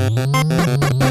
Música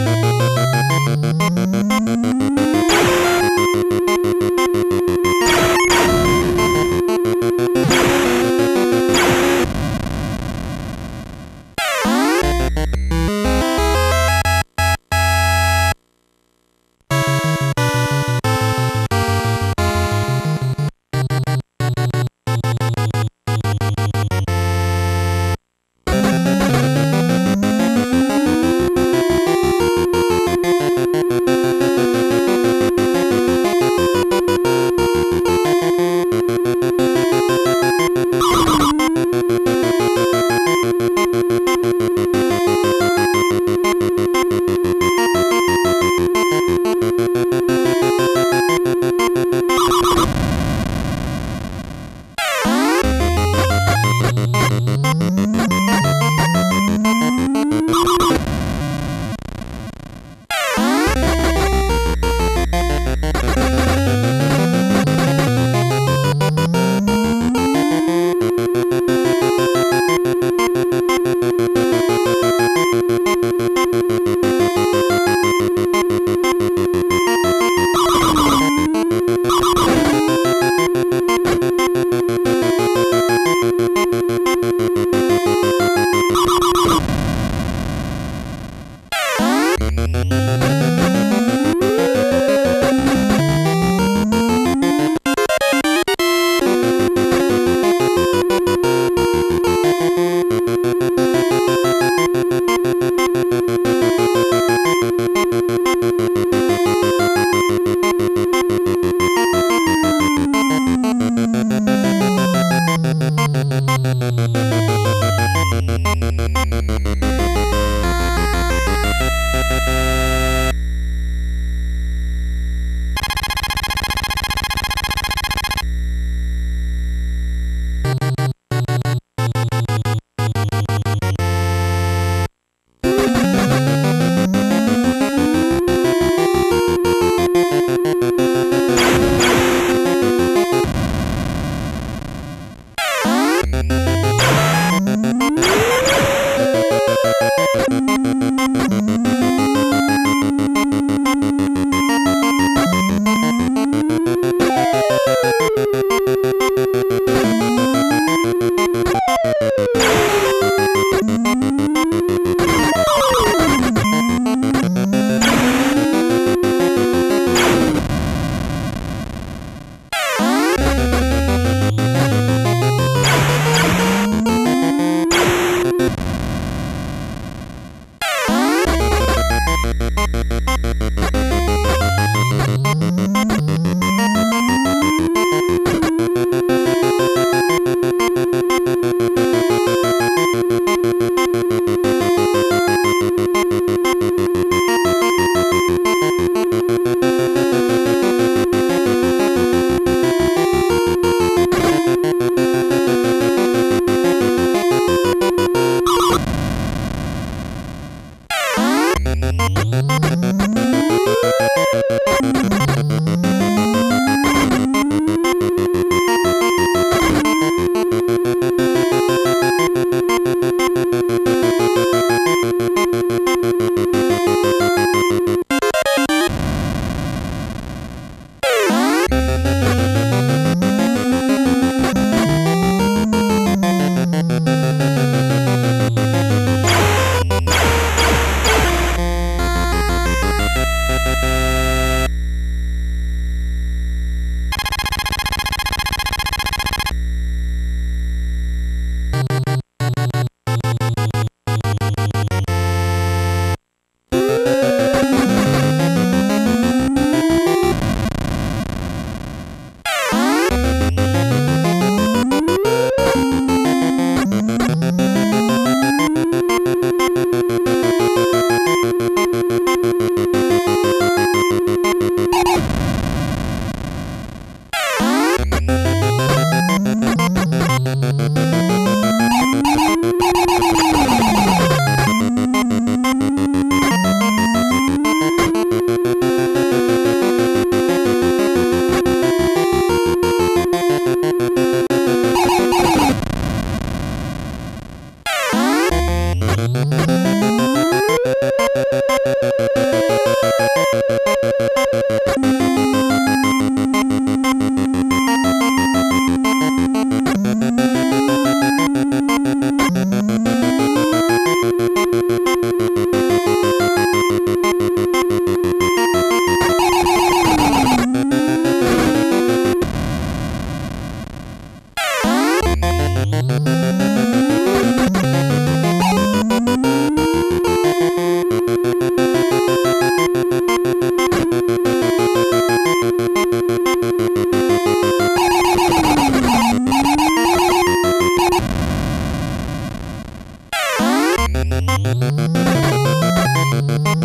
Thank you.